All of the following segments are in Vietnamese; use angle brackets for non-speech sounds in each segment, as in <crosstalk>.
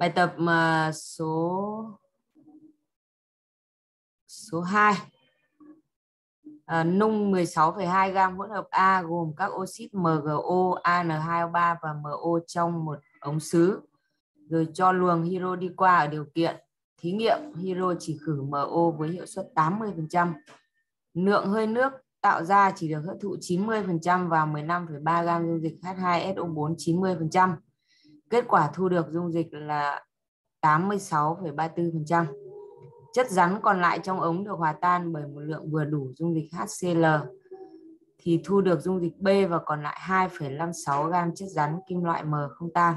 Bài tập mà số số 2 à, nung 16,2 gam hỗn hợp A gồm các oxit MgO, AN2O3 và MO trong một ống sứ rồi cho luồng hiro đi qua ở điều kiện thí nghiệm hiro chỉ khử MO với hiệu suất 80%. Lượng hơi nước tạo ra chỉ được hấp thụ 90% vào 15,3 gam dung dịch H2SO4 90%. Kết quả thu được dung dịch là 86,34%. Chất rắn còn lại trong ống được hòa tan bởi một lượng vừa đủ dung dịch HCl thì thu được dung dịch B và còn lại 2,56 gam chất rắn kim loại M không tan.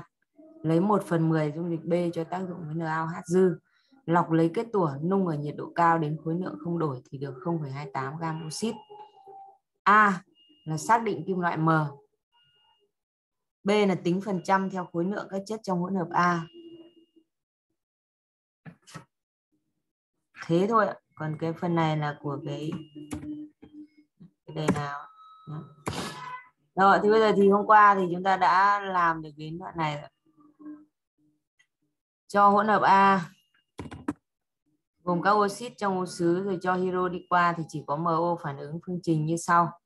Lấy 1 phần 10 dung dịch B cho tác dụng với NaOH dư. Lọc lấy kết tủa nung ở nhiệt độ cao đến khối lượng không đổi thì được 0,28 gam oxit. A là xác định kim loại M. B là tính phần trăm theo khối lượng các chất trong hỗn hợp A. Thế thôi ạ. Còn cái phần này là của cái cái đề nào. Rồi thì bây giờ thì hôm qua thì chúng ta đã làm được đến đoạn này rồi. Cho hỗn hợp A gồm các oxit trong ô xứ rồi cho hiro đi qua thì chỉ có MO phản ứng phương trình như sau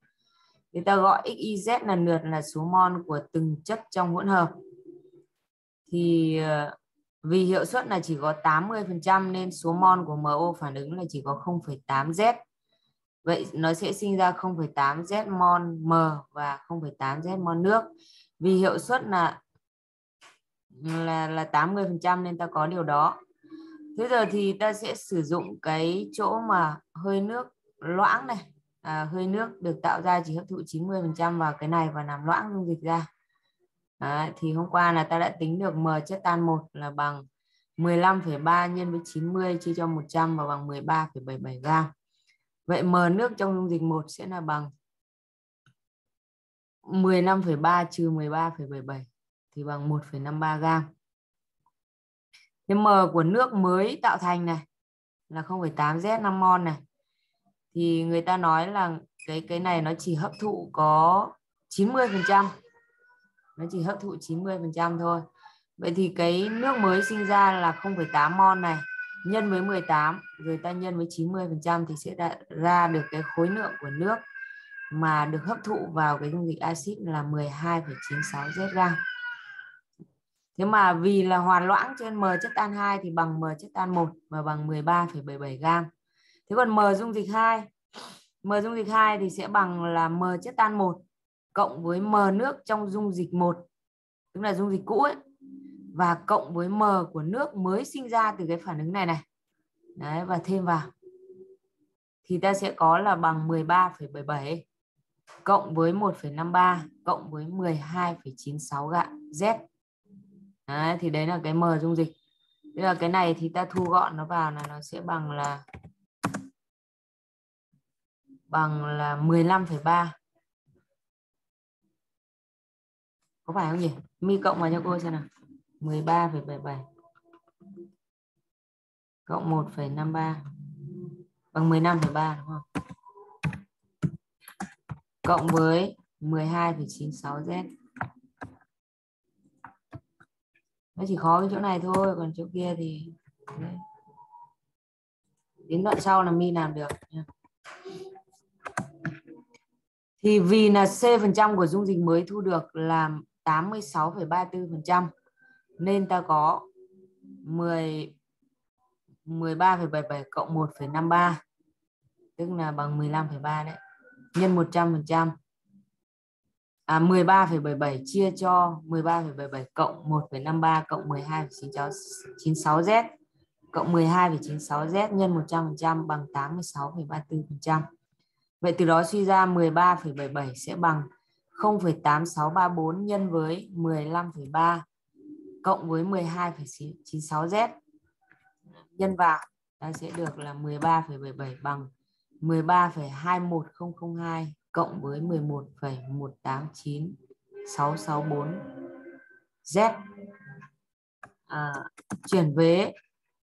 thì ta gọi XYZ lần lượt là số mol của từng chất trong hỗn hợp. Thì ờ, vì hiệu suất là chỉ có 80% nên số mol của MO phản ứng là chỉ có 0,8 Z. Vậy nó sẽ sinh ra 0,8 Z mol M và 0,8 Z mol nước. Vì hiệu suất là là là 80% nên ta có điều đó. Thế giờ thì ta sẽ sử dụng cái chỗ mà hơi nước loãng này, à, hơi nước được tạo ra chỉ hấp thụ 90% vào cái này và làm loãng dung dịch ra. Đấy, thì hôm qua là ta đã tính được M chất tan 1 là bằng 15,3 nhân với 90 chia cho 100 và bằng 13,77 gram. Vậy M nước trong dung dịch 1 sẽ là bằng 15,3 trừ 13,77 thì bằng 1,53 gram. Cái M của nước mới tạo thành này là 0,8 Z 5 mol này. Thì người ta nói là cái cái này nó chỉ hấp thụ có 90%. Nó chỉ hấp thụ 90% thôi. Vậy thì cái nước mới sinh ra là 0,8 mol này nhân với 18 rồi ta nhân với 90% thì sẽ ra được cái khối lượng của nước mà được hấp thụ vào cái dung dịch axit là 12,96 Z gam. Thế mà vì là hòa loãng trên M chất tan 2 thì bằng M chất tan 1 và bằng 13,77 gam. Thế còn M dung dịch 2, M dung dịch 2 thì sẽ bằng là M chất tan 1 cộng với M nước trong dung dịch 1, tức là dung dịch cũ ấy và cộng với M của nước mới sinh ra từ cái phản ứng này này. Đấy và thêm vào. Thì ta sẽ có là bằng 13,77 cộng với 1,53 cộng với 12,96 gạ Z. Đấy, thì đấy là cái M dung dịch. Bây giờ cái này thì ta thu gọn nó vào là nó sẽ bằng là bằng là 15,3. Có phải không nhỉ? Mi cộng vào cho cô xem nào. 13,77 cộng 1,53 bằng 15,3 đúng không? Cộng với 12,96 Z. Nó chỉ khó cái chỗ này thôi, còn chỗ kia thì đến đoạn sau là mi làm được nha. Thì vì là C phần trăm của dung dịch mới thu được là 86,34% nên ta có 10 13,77 cộng 1,53 tức là bằng 15,3 đấy nhân 100% à 13,77 chia cho 13,77 cộng 1,53 cộng 12,96Z cộng 12,96Z nhân 100% bằng 86,34%. Vậy từ đó suy ra 13,77 sẽ bằng 0,8634 nhân với 15,3 cộng với 12,96Z nhân vào ta sẽ được là 13,77 bằng 13,21002 cộng với 11,189664 Z. À, chuyển vế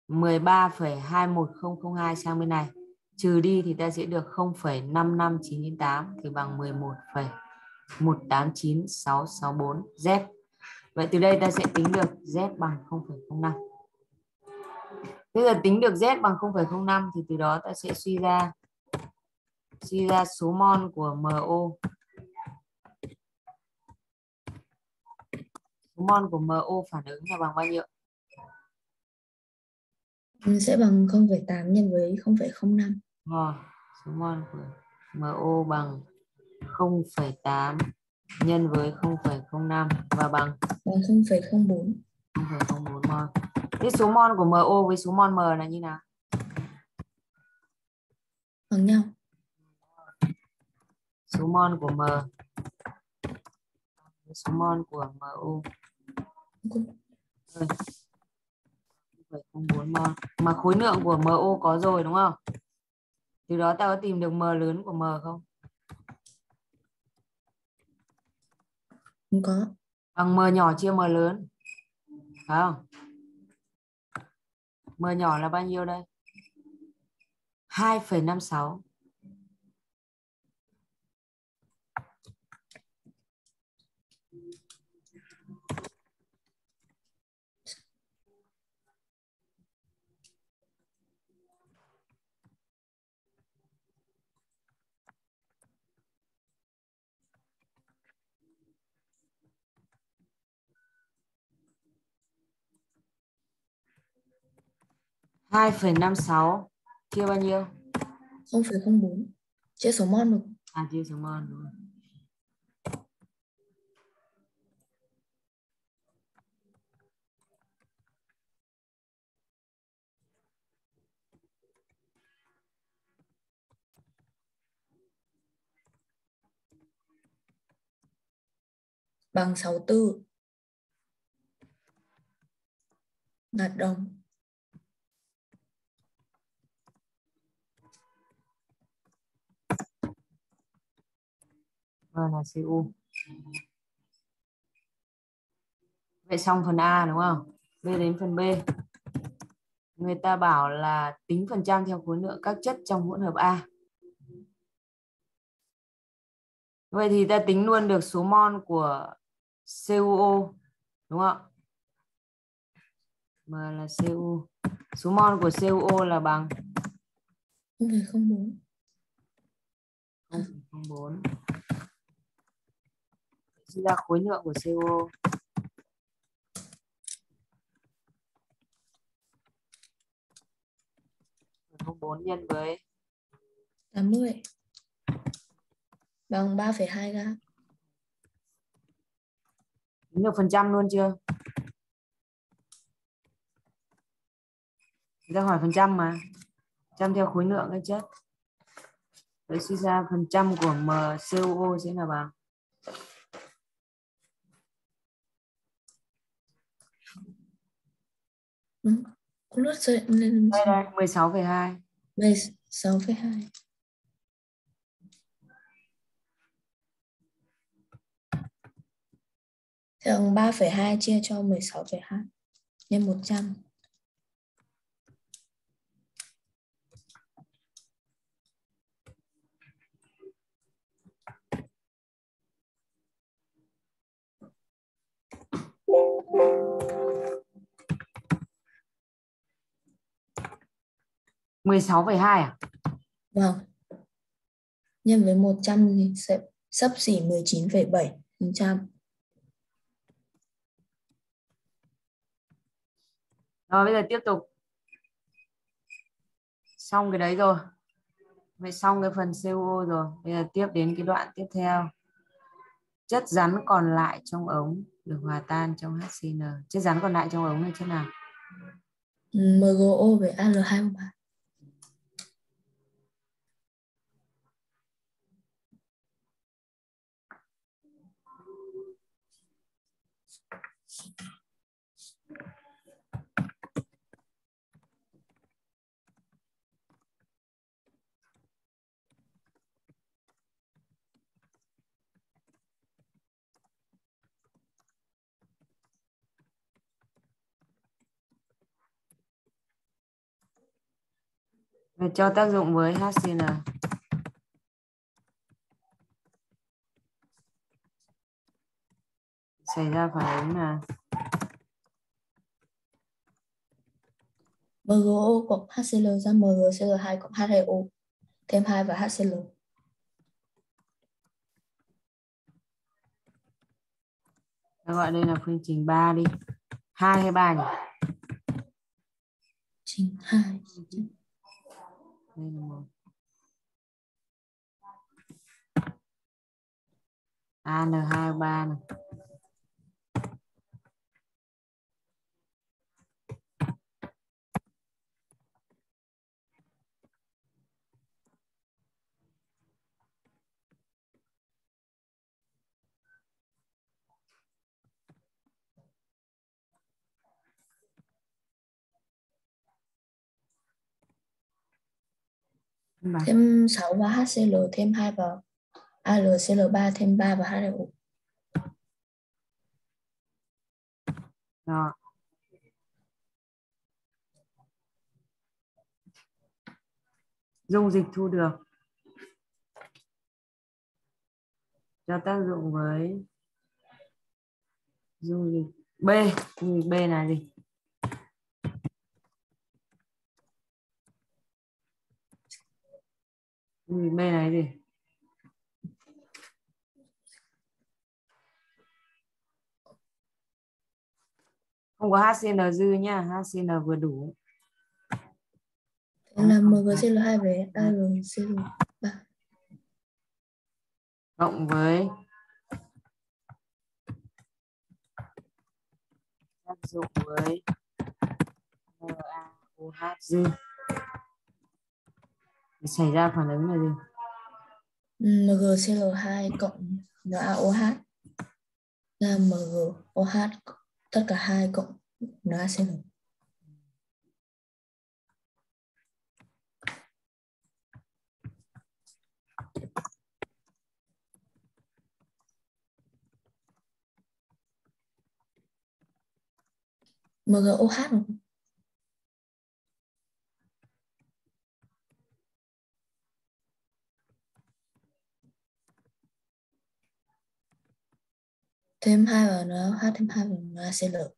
13,21002 sang bên này trừ đi thì ta sẽ được 0,55998 thì bằng 11,189664 Z Vậy từ đây ta sẽ tính được Z bằng 0,05. Bây giờ tính được Z bằng 0,05 thì từ đó ta sẽ suy ra suy ra số mol của MO. Số mol của MO phản ứng là bằng bao nhiêu? sẽ bằng 0,8 nhân với 0,05. Rồi, số mol của MO bằng 0,8 nhân với 0,05 và bằng bằng 0,04. 0,04 mol. Thế số mol của MO với số mol M là như nào? Bằng nhau. Số mol của M với số mol của MO. Rồi. 0,04 mol. Mà khối lượng của MO có rồi đúng không? Từ đó ta có tìm được M lớn của M không? Không có. Bằng M nhỏ chia M lớn. Phải không? M nhỏ là bao nhiêu đây? 2,56. Hai phẩy năm sáu. Chia bao nhiêu? 0,04 chia số mol được à chia số mol đúng rồi. bằng 64 ngạt đồng Vâng là CU. Vậy xong phần A đúng không? Bây đến phần B. Người ta bảo là tính phần trăm theo khối lượng các chất trong hỗn hợp A. Vậy thì ta tính luôn được số mol của CuO đúng không? M là Cu. Số mol của CuO là bằng 0,04. 0,04 suy ra khối lượng của CO không bốn nhân với 80 bằng 3,2 gam. Tính được phần trăm luôn chưa? ra hỏi phần trăm mà. Trăm theo khối lượng cái chất. Vậy suy ra phần trăm của MCO sẽ là bằng Đúng. Có lướt dậy lên đây đây 16,2 16,2 Thường 3,2 chia cho 16,2 nhân 100 16,2 à? Vâng. Nhân với 100 thì sẽ sấp xỉ 19,7%. Rồi bây giờ tiếp tục. Xong cái đấy rồi. Vậy xong cái phần CO rồi. Bây giờ tiếp đến cái đoạn tiếp theo. Chất rắn còn lại trong ống được hòa tan trong HCN. Chất rắn còn lại trong ống là chất nào? MgO với Al2O3. Để cho tác dụng với HCN. Xảy ra phản ứng là MgO cộng HCl ra MgCl2 cộng H2O thêm 2 và HCl. ta gọi đây là phương trình 3 đi. 2 hay 3 nhỉ? Trình 2. Đây là một. AN23 này. Bà. Thêm 6 và HCl thêm 2 vào AlCl3 thêm 3 và H2O. Rồi. Dung dịch thu được cho tác dụng với dung dịch B, dung dịch B là gì? Dung dịch B cái gì? Không có HCN dư nhá, HCN vừa đủ. Thế là MgCl2 với AlCl3. cộng với tác dụng với NaOH dư xảy ra phản ứng là gì? Ừ, MgCl2 cộng NaOH là MgOH tất cả hai cộng NaCl. MgOH thêm hai vào NaOH thêm hai vào nó sẽ được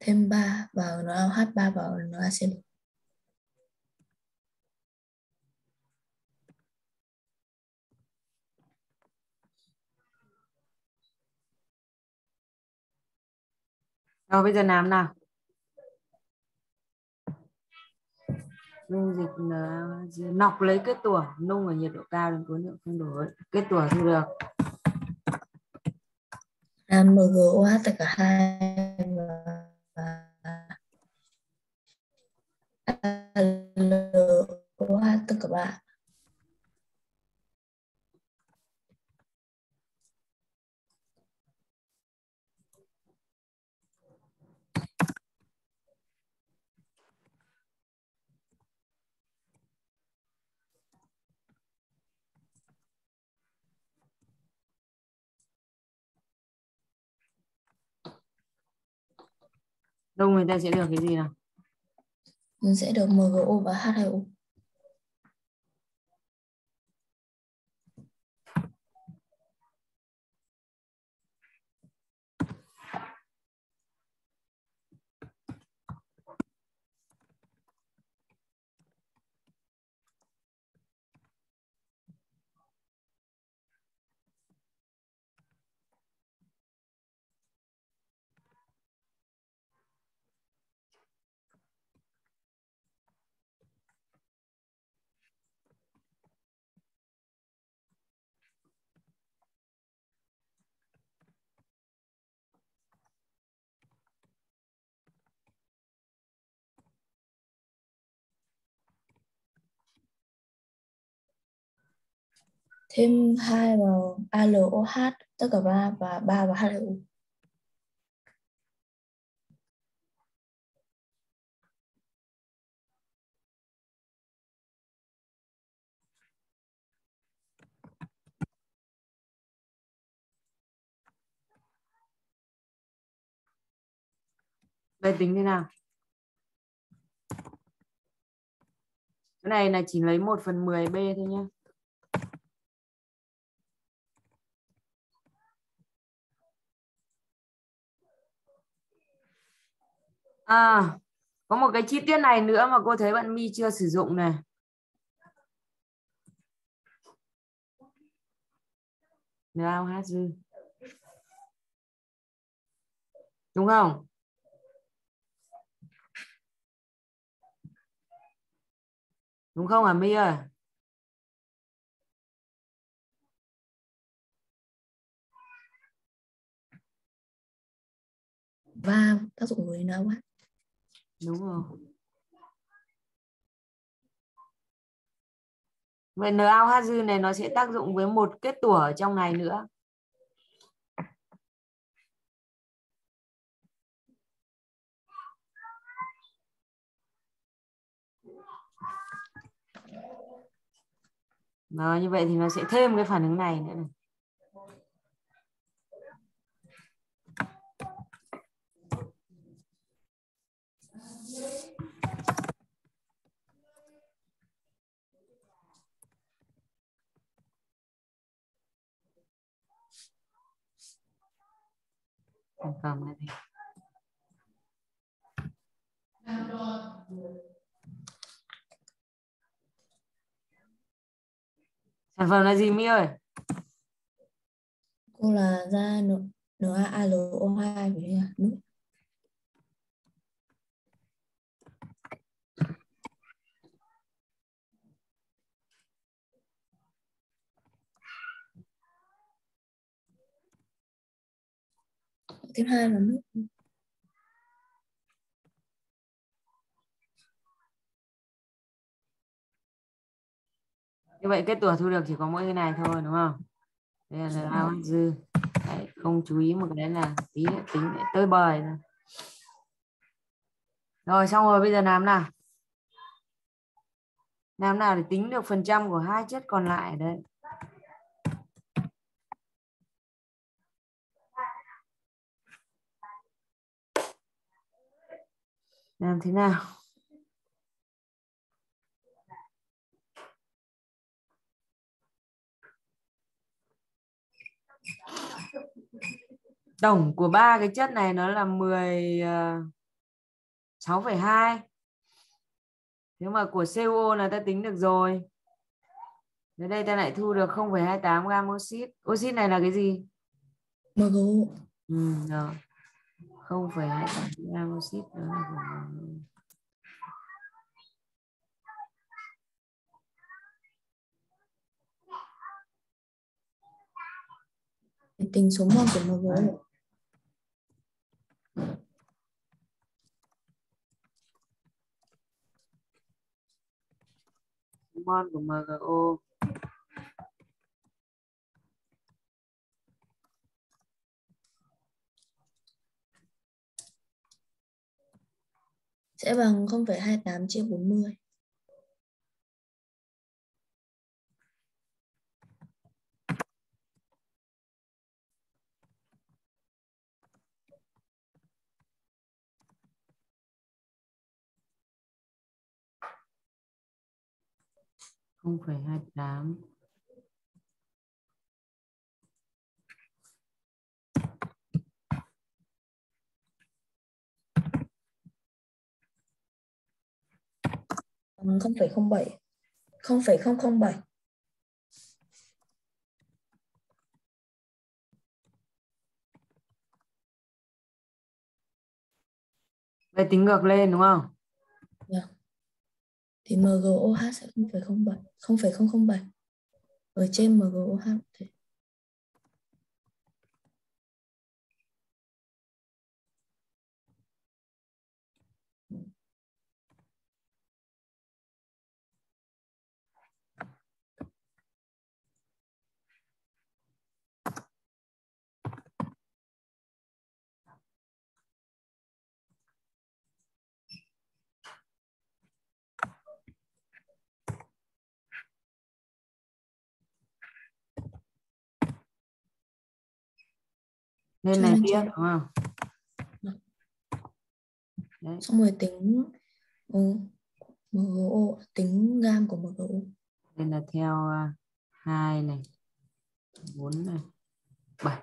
thêm 3 vào NaOH 3 vào NaCl. Rồi, bây giờ làm nào. Dung dịch ờ, nọc lấy kết tủa, nung ở nhiệt độ cao đến khối lượng không đổi. Kết tủa thu được là MgOH tất cả hai và tất cả ba. Đông người ta sẽ được cái gì nào? Mình sẽ được MgO và H2O. thêm hai vào ALOH tất cả ba và ba vào HLU. Đây tính thế nào? Cái này là chỉ lấy 1 phần 10B thôi nhé. À, có một cái chi tiết này nữa mà cô thấy bạn My chưa sử dụng này. Nào hát dư. Đúng không? Đúng không hả My ơi? và tác dụng của nó quá Đúng rồi. Vậy NaOH này nó sẽ tác dụng với một kết tủa ở trong này nữa. Rồi, như vậy thì nó sẽ thêm cái phản ứng này nữa này. Sản phẩm này thì sản phẩm là gì mi ơi? Cô là da NaAlO2 phải không? Tiếp hai là nước. Như vậy kết tủa thu được chỉ có mỗi cái này thôi đúng không? Đây là ao dư. Đấy, không chú ý một cái đấy là tí tính tơi bời rồi. rồi xong rồi bây giờ làm nào? Làm nào để tính được phần trăm của hai chất còn lại? Đấy làm thế nào tổng của ba cái chất này nó là 10 6,2 nếu mà của CO là ta tính được rồi Đến đây ta lại thu được 0,28 gam oxit. Oxit này là cái gì? MgO. Ừ, rồi. 0,28 gram oxit đó là của tính số mol của MgO. mol của MgO sẽ bằng 0,28 chia 40. không phẩy hai tám 0,07 0,007 Vậy tính ngược lên đúng không? Dạ. Thì MgOH sẽ 0,07 0,007 ở trên MgOH thế. Lên này trên. đúng không? đấy xong rồi tính ừ, MGO tính gam của MGO đây là theo à, hai này bốn này bảy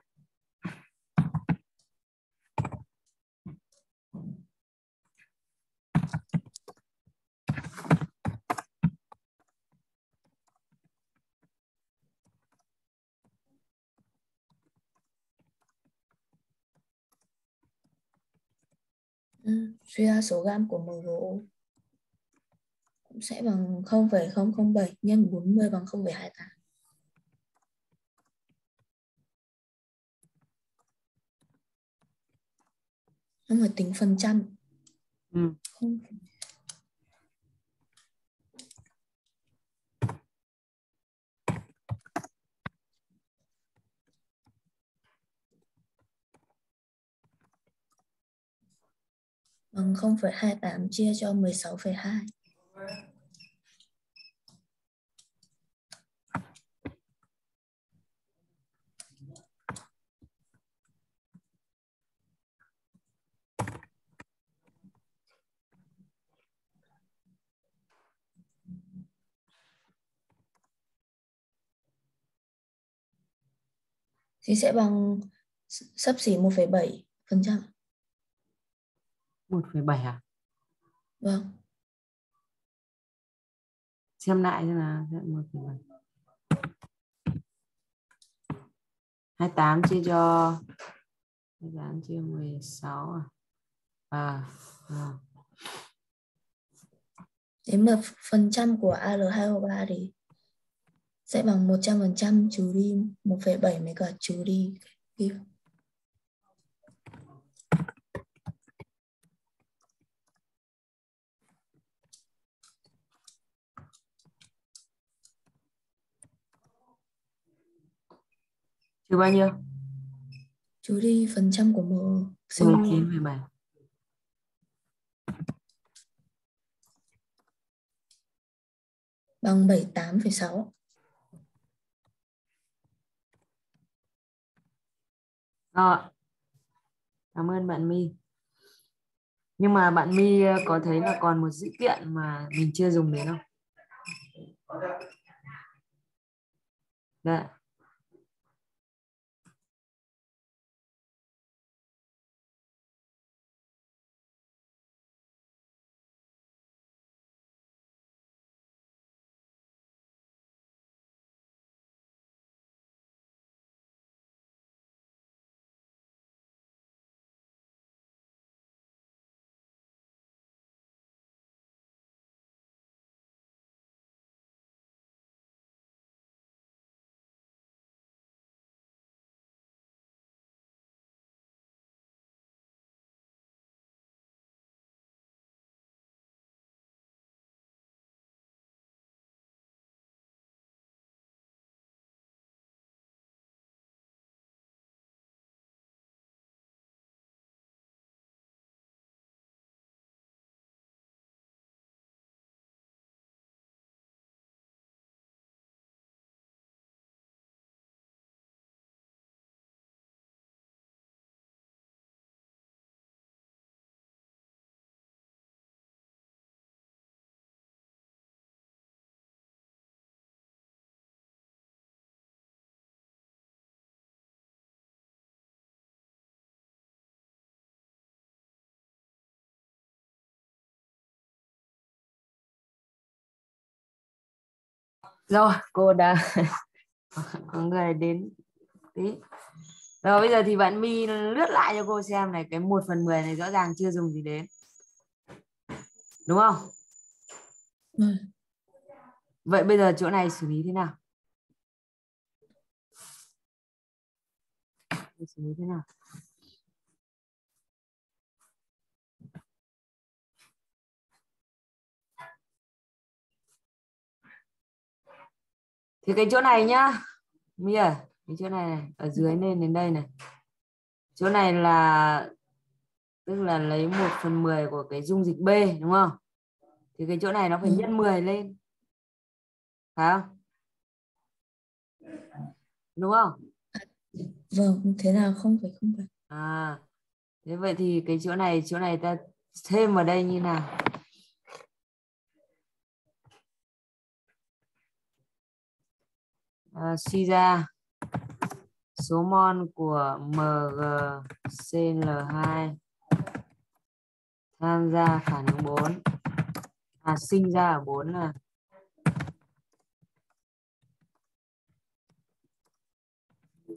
ừ. Suy ra số gam của MGO cũng sẽ bằng 0,007 nhân 40 bằng 0,28 nó phải tính phần trăm. Ừ. không bằng 0,28 chia cho 16,2 thì sẽ bằng sấp xỉ 1,7 phần trăm một phẩy bảy à vâng xem lại xem một phẩy bảy hai tám chia cho hai tám chia mười sáu à à, à. Nếu mà phần trăm của AL2O3 thì sẽ bằng 100% trừ đi 1,7 mới cả trừ đi kia. Trừ bao nhiêu Trừ đi phần trăm của M sinh chín phẩy bảy bằng 78,6. Rồi. Cảm ơn bạn My. Nhưng mà bạn My ờ, có thấy là còn một dữ kiện mà mình chưa dùng đến không? Dạ. Rồi, cô đã <laughs> có người đến tí. Rồi bây giờ thì bạn My lướt lại cho cô xem này cái 1 phần 10 này rõ ràng chưa dùng gì đến. Đúng không? Vâng. Vậy bây giờ chỗ này xử lý thế nào? Xử lý thế nào? Thì cái chỗ này nhá. À, cái chỗ này này, ở dưới lên đến đây này. Chỗ này là tức là lấy 1 phần 10 của cái dung dịch B đúng không? Thì cái chỗ này nó phải Ừ. nhân 10 lên. Phải không? Đúng không? Vâng, thế nào không phải không phải. À, thế vậy thì cái chỗ này chỗ này ta thêm vào đây như nào à, suy ra số mol của MgCl2 tham gia phản ứng 4 à sinh ra ở 4 là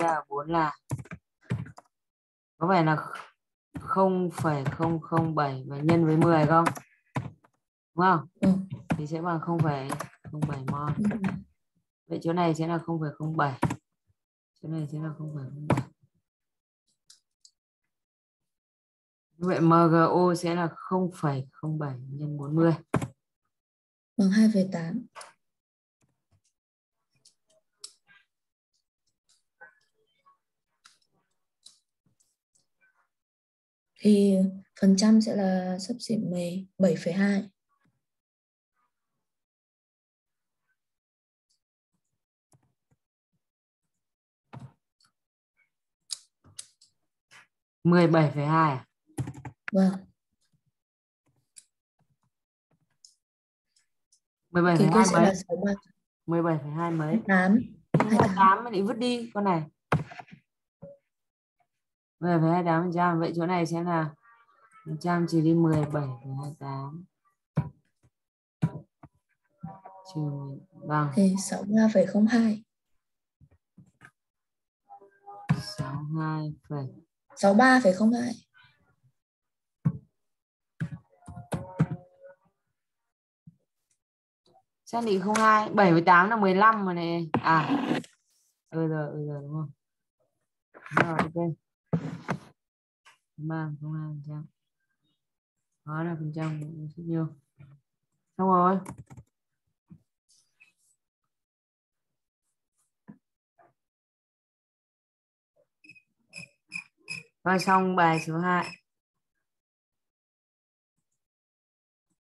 ra ở 4 là có phải là 0,007 và nhân với 10 không? Đúng không? Ừ. Thì sẽ bằng 0,07 mol. Ừ. Vậy chỗ này sẽ là 0,07. Chỗ này sẽ là 0,07. Vậy MgO sẽ là 0,07 nhân 40. Bằng 2,8. Thì phần trăm sẽ là sắp xỉ 17,2. Mười bảy phẩy hai à? Vâng. mười bảy Thì phẩy tôi hai sẽ mấy? là 63 mười bảy phẩy hai mấy? 8. hai tám mà lại vứt đi con này mười phẩy hai tám phần trăm vậy chỗ này sẽ là trăm trừ đi mười bảy phẩy hai tám trừ bằng Thì 63,02 sáu phải phẩy 63,02. xác định không hai bảy với tám là 15 mà này à. Ừ rồi ừ rồi đúng không? Rồi ok. Ba không hai phần trăm đó là phần trăm bao rất nhiều. Xong rồi. Rồi xong bài số 2